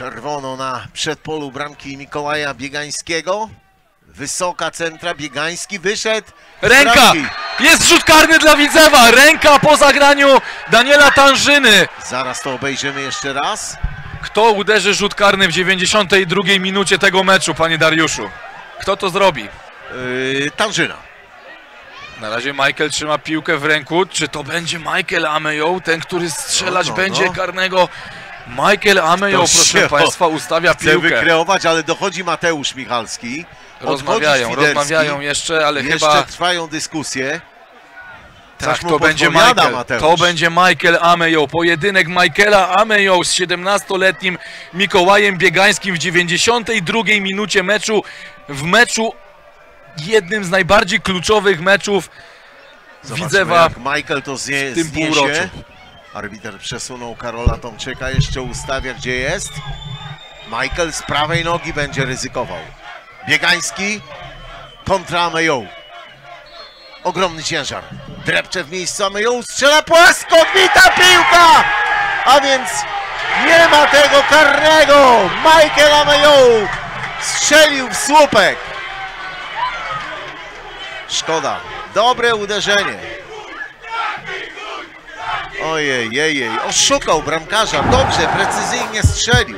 Czerwono na przedpolu bramki Mikołaja Biegańskiego. Wysoka centra, Biegański wyszedł. Ręka! bramki. Jest rzut karny dla Widzewa! Ręka po zagraniu Daniela Tanżyny! Zaraz to obejrzymy jeszcze raz. Kto uderzy rzut karny w 92 minucie tego meczu, panie Dariuszu? Kto to zrobi? Yy, Tanżyna. Na razie Michael trzyma piłkę w ręku. Czy to będzie Michael Ameyo, ten, który strzelać No, no, będzie no. karnego? Michael Ktoś proszę państwa, ustawia Chce piłkę. wykreować, ale dochodzi Mateusz Michalski. Rozmawiają, rozmawiają jeszcze, ale Jeszcze chyba trwają dyskusje. Tak, to będzie Michael. Mateusz. To będzie Michael Ameyo. Pojedynek Michaela Ameyo z 17-letnim Mikołajem Biegańskim w 92 minucie meczu. W meczu jednym z najbardziej kluczowych meczów Zobaczmy, Widzewa jak Michael to znie, w tym zniesie. półroczu. Arbiter przesunął Karola Tomczyka, jeszcze ustawia gdzie jest. Michael z prawej nogi będzie ryzykował. Biegański kontra Ameją. Ogromny ciężar. Drepcze w miejscu Ameją, strzela płasko, bita piłka! A więc nie ma tego karnego! Michael Ameją strzelił w słupek. Szkoda. Dobre uderzenie. Ojej, jej. Oszukał bramkarza. Dobrze, precyzyjnie strzelił.